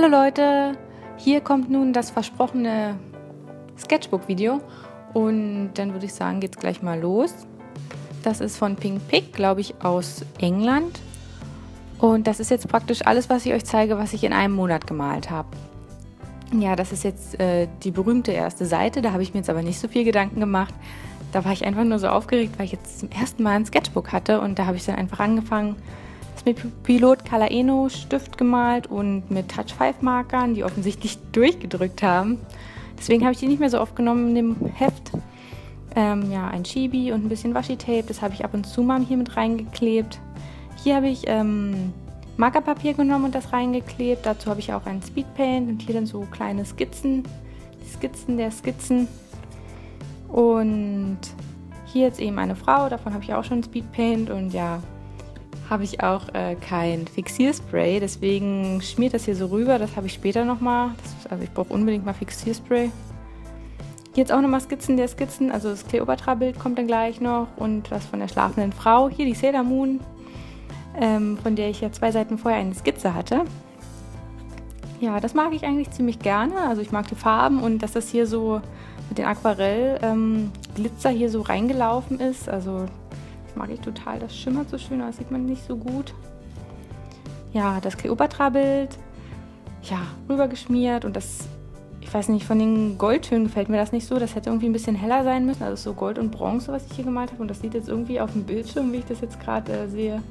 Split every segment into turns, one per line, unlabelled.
Hallo Leute, hier kommt nun das versprochene Sketchbook-Video und dann würde ich sagen, geht's gleich mal los. Das ist von Pink Pig, glaube ich, aus England. Und das ist jetzt praktisch alles, was ich euch zeige, was ich in einem Monat gemalt habe. Ja, das ist jetzt äh, die berühmte erste Seite. Da habe ich mir jetzt aber nicht so viel Gedanken gemacht. Da war ich einfach nur so aufgeregt, weil ich jetzt zum ersten Mal ein Sketchbook hatte. Und da habe ich dann einfach angefangen, das mit Pilot Calaeno Stift gemalt und mit Touch 5 Markern, die offensichtlich durchgedrückt haben. Deswegen habe ich die nicht mehr so oft genommen in dem Heft. Ähm, ja, ein Chibi und ein bisschen Washi-Tape, das habe ich ab und zu mal hier mit reingeklebt. Hier habe ich ähm, Markerpapier genommen und das reingeklebt. Dazu habe ich auch ein Speedpaint und hier dann so kleine Skizzen, die Skizzen der Skizzen. Und hier jetzt eben eine Frau, davon habe ich auch schon Speedpaint und ja, habe ich auch äh, kein Fixierspray, deswegen schmiert das hier so rüber. Das habe ich später nochmal. Also ich brauche unbedingt mal Fixierspray. Jetzt auch nochmal Skizzen der Skizzen. Also das Cleopatra-Bild kommt dann gleich noch und was von der schlafenden Frau. Hier die Sailor Moon, ähm, von der ich ja zwei Seiten vorher eine Skizze hatte. Ja, das mag ich eigentlich ziemlich gerne. Also ich mag die Farben und dass das hier so mit den Aquarell-Glitzer ähm, hier so reingelaufen ist. Also mag ich total. Das schimmert so schön, aber das sieht man nicht so gut. Ja, das Kleopatra-Bild, ja, rübergeschmiert und das, ich weiß nicht, von den Goldtönen gefällt mir das nicht so. Das hätte irgendwie ein bisschen heller sein müssen. Also so Gold und Bronze, was ich hier gemalt habe. Und das sieht jetzt irgendwie auf dem Bildschirm, wie ich das jetzt gerade äh, sehe,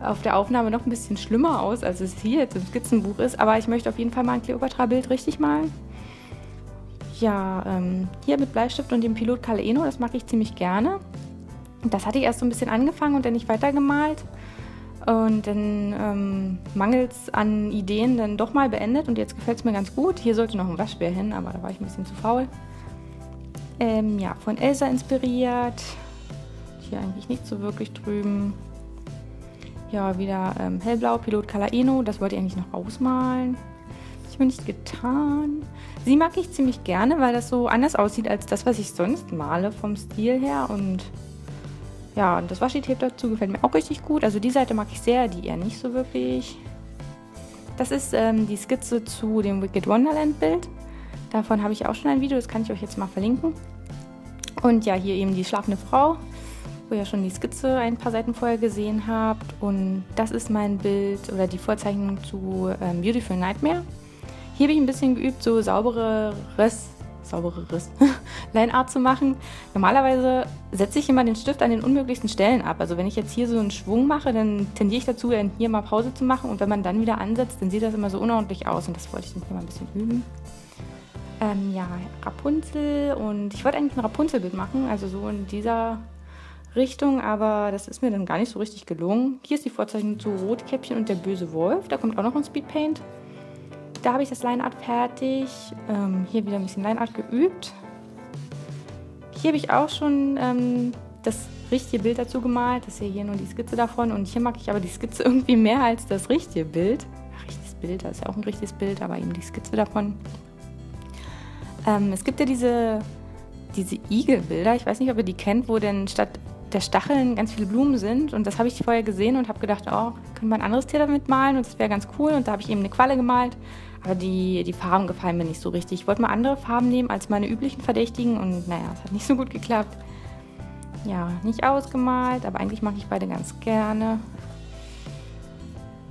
auf der Aufnahme noch ein bisschen schlimmer aus, als es hier jetzt im Skizzenbuch ist. Aber ich möchte auf jeden Fall mal ein Kleopatra-Bild richtig malen. Ja, ähm, hier mit Bleistift und dem Pilot Calaeno, das mag ich ziemlich gerne. Das hatte ich erst so ein bisschen angefangen und dann nicht weitergemalt. Und dann ähm, mangels an Ideen dann doch mal beendet und jetzt gefällt es mir ganz gut. Hier sollte noch ein Waschbär hin, aber da war ich ein bisschen zu faul. Ähm, ja, von Elsa inspiriert. Hier eigentlich nicht so wirklich drüben. Ja, wieder ähm, hellblau, Pilot Calaeno. Das wollte ich eigentlich noch ausmalen. Habe ich mir nicht getan. Sie mag ich ziemlich gerne, weil das so anders aussieht als das, was ich sonst male vom Stil her. Und ja, und das Washi-Tape dazu gefällt mir auch richtig gut. Also die Seite mag ich sehr, die eher nicht so wirklich. Das ist ähm, die Skizze zu dem Wicked Wonderland Bild. Davon habe ich auch schon ein Video, das kann ich euch jetzt mal verlinken. Und ja, hier eben die schlafende Frau, wo ihr schon die Skizze ein paar Seiten vorher gesehen habt. Und das ist mein Bild oder die Vorzeichnung zu ähm, Beautiful Nightmare. Hier habe ich ein bisschen geübt, so saubereres saubereres Lineart zu machen. Normalerweise setze ich immer den Stift an den unmöglichsten Stellen ab. Also wenn ich jetzt hier so einen Schwung mache, dann tendiere ich dazu, hier mal Pause zu machen. Und wenn man dann wieder ansetzt, dann sieht das immer so unordentlich aus. Und das wollte ich dann hier mal ein bisschen üben. Ähm, ja, Rapunzel. Und ich wollte eigentlich ein Rapunzelbild machen, also so in dieser Richtung, aber das ist mir dann gar nicht so richtig gelungen. Hier ist die Vorzeichnung zu Rotkäppchen und der böse Wolf. Da kommt auch noch ein Speedpaint. Da habe ich das Lineart fertig. Ähm, hier wieder ein bisschen Lineart geübt. Hier habe ich auch schon ähm, das richtige Bild dazu gemalt. Das ist ja hier nur die Skizze davon. Und hier mag ich aber die Skizze irgendwie mehr als das richtige Bild. Richtiges Bild, das ist ja auch ein richtiges Bild, aber eben die Skizze davon. Ähm, es gibt ja diese, diese Igelbilder. Ich weiß nicht, ob ihr die kennt, wo denn statt der Stacheln ganz viele Blumen sind. Und das habe ich vorher gesehen und habe gedacht, oh, können wir ein anderes Tier damit malen und das wäre ganz cool. Und da habe ich eben eine Qualle gemalt. Aber die, die Farben gefallen mir nicht so richtig. Ich wollte mal andere Farben nehmen als meine üblichen Verdächtigen und naja, es hat nicht so gut geklappt. Ja, nicht ausgemalt, aber eigentlich mag ich beide ganz gerne.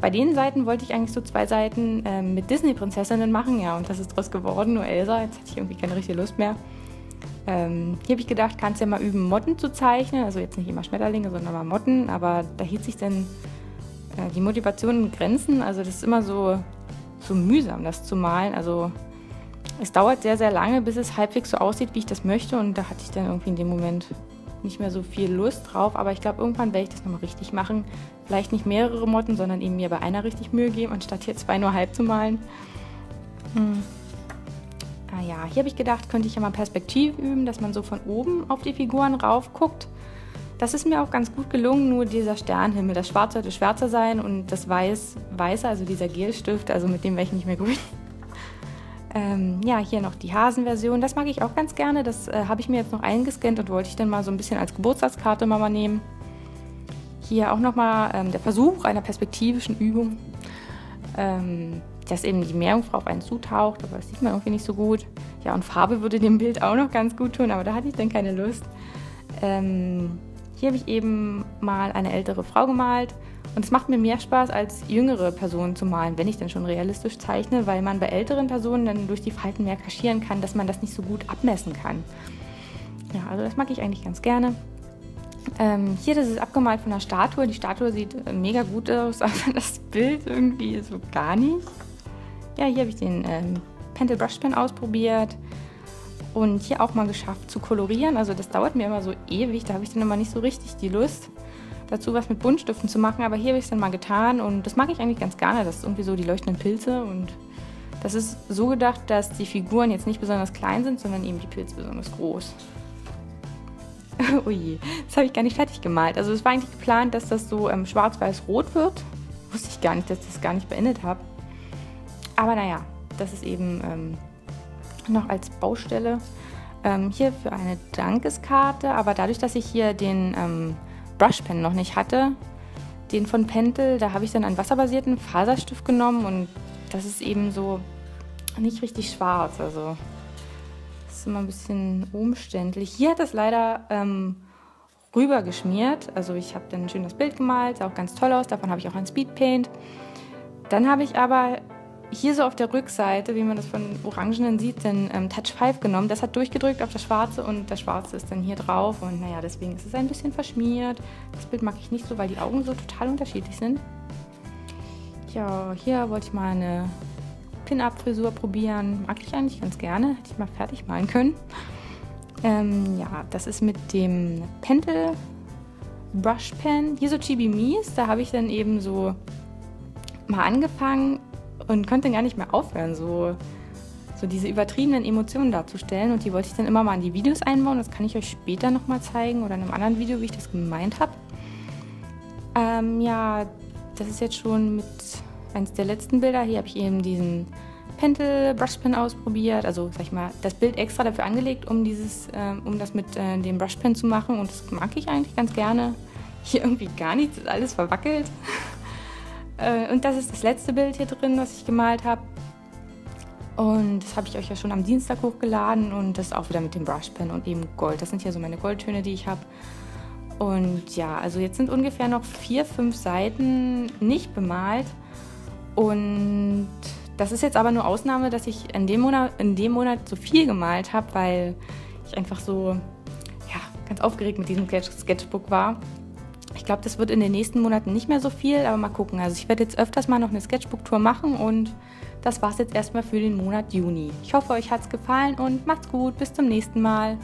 Bei den Seiten wollte ich eigentlich so zwei Seiten äh, mit Disney-Prinzessinnen machen, ja, und das ist draus geworden, nur Elsa. Jetzt hatte ich irgendwie keine richtige Lust mehr. Ähm, hier habe ich gedacht, kannst ja mal üben, Motten zu zeichnen. Also jetzt nicht immer Schmetterlinge, sondern mal Motten. Aber da hielt sich dann äh, die Motivation in Grenzen. Also das ist immer so so mühsam, das zu malen. Also es dauert sehr, sehr lange, bis es halbwegs so aussieht, wie ich das möchte. Und da hatte ich dann irgendwie in dem Moment nicht mehr so viel Lust drauf. Aber ich glaube, irgendwann werde ich das nochmal richtig machen. Vielleicht nicht mehrere Motten, sondern eben mir bei einer richtig Mühe geben, anstatt hier zwei nur halb zu malen. Hm. Ah ja, hier habe ich gedacht, könnte ich ja mal Perspektive üben, dass man so von oben auf die Figuren rauf guckt. Das ist mir auch ganz gut gelungen, nur dieser Sternhimmel. Das Schwarze sollte schwärzer sein und das Weiß weißer, also dieser Gelstift, also mit dem wäre ich nicht mehr grün. Ähm, ja, hier noch die Hasenversion. Das mag ich auch ganz gerne. Das äh, habe ich mir jetzt noch eingescannt und wollte ich dann mal so ein bisschen als Geburtstagskarte mal nehmen. Hier auch nochmal ähm, der Versuch einer perspektivischen Übung. Ähm, dass eben die Meerjungfrau auf einen zutaucht, aber das sieht man irgendwie nicht so gut. Ja, und Farbe würde dem Bild auch noch ganz gut tun, aber da hatte ich dann keine Lust. Ähm, hier habe ich eben mal eine ältere Frau gemalt und es macht mir mehr Spaß, als jüngere Personen zu malen, wenn ich denn schon realistisch zeichne, weil man bei älteren Personen dann durch die Falten mehr kaschieren kann, dass man das nicht so gut abmessen kann. Ja, also das mag ich eigentlich ganz gerne. Ähm, hier, das ist abgemalt von einer Statue. Die Statue sieht äh, mega gut aus, aber das Bild irgendwie so gar nicht. Ja, hier habe ich den ähm, Pentel Brush Pen ausprobiert und hier auch mal geschafft zu kolorieren. Also das dauert mir immer so ewig, da habe ich dann immer nicht so richtig die Lust dazu, was mit Buntstiften zu machen. Aber hier habe ich es dann mal getan und das mag ich eigentlich ganz gerne. Das ist irgendwie so die leuchtenden Pilze und das ist so gedacht, dass die Figuren jetzt nicht besonders klein sind, sondern eben die Pilze besonders groß. Ui, das habe ich gar nicht fertig gemalt. Also es war eigentlich geplant, dass das so ähm, schwarz-weiß-rot wird. Wusste ich gar nicht, dass ich das gar nicht beendet habe. Aber naja, das ist eben ähm, noch als Baustelle. Ähm, hier für eine Dankeskarte, aber dadurch, dass ich hier den ähm, Brushpen noch nicht hatte, den von Pentel, da habe ich dann einen wasserbasierten Faserstift genommen und das ist eben so nicht richtig schwarz. Also ist immer ein bisschen umständlich. Hier hat es leider ähm, rüber geschmiert. Also ich habe dann ein schönes Bild gemalt, sah auch ganz toll aus. Davon habe ich auch ein Speedpaint. Dann habe ich aber hier so auf der Rückseite, wie man das von Orangenen sieht, den ähm, Touch 5 genommen. Das hat durchgedrückt auf das Schwarze und das Schwarze ist dann hier drauf. Und naja, deswegen ist es ein bisschen verschmiert. Das Bild mag ich nicht so, weil die Augen so total unterschiedlich sind. Ja, hier wollte ich mal eine Pin-Up-Frisur probieren. Mag ich eigentlich ganz gerne. Hätte ich mal fertig malen können. Ähm, ja, das ist mit dem Pentel Brush Pen. Hier so Chibi Mies. Da habe ich dann eben so mal angefangen und konnte gar nicht mehr aufhören, so, so diese übertriebenen Emotionen darzustellen. Und die wollte ich dann immer mal in die Videos einbauen. Das kann ich euch später nochmal zeigen oder in einem anderen Video, wie ich das gemeint habe. Ähm, ja, das ist jetzt schon mit eines der letzten Bilder. Hier habe ich eben diesen Pentel Brushpen ausprobiert. Also, sag ich mal, das Bild extra dafür angelegt, um, dieses, äh, um das mit äh, dem Brushpen zu machen. Und das mag ich eigentlich ganz gerne. Hier irgendwie gar nichts, ist alles verwackelt. äh, und das ist das letzte Bild hier drin, was ich gemalt habe. Und das habe ich euch ja schon am Dienstag hochgeladen und das auch wieder mit dem Brushpen und eben Gold. Das sind hier so meine Goldtöne, die ich habe. Und ja, also jetzt sind ungefähr noch vier, fünf Seiten nicht bemalt. Und das ist jetzt aber nur Ausnahme, dass ich in dem Monat, in dem Monat so viel gemalt habe, weil ich einfach so ja, ganz aufgeregt mit diesem Sketchbook war. Ich glaube, das wird in den nächsten Monaten nicht mehr so viel, aber mal gucken. Also ich werde jetzt öfters mal noch eine Sketchbook-Tour machen und das war es jetzt erstmal für den Monat Juni. Ich hoffe, euch hat es gefallen und macht's gut. Bis zum nächsten Mal.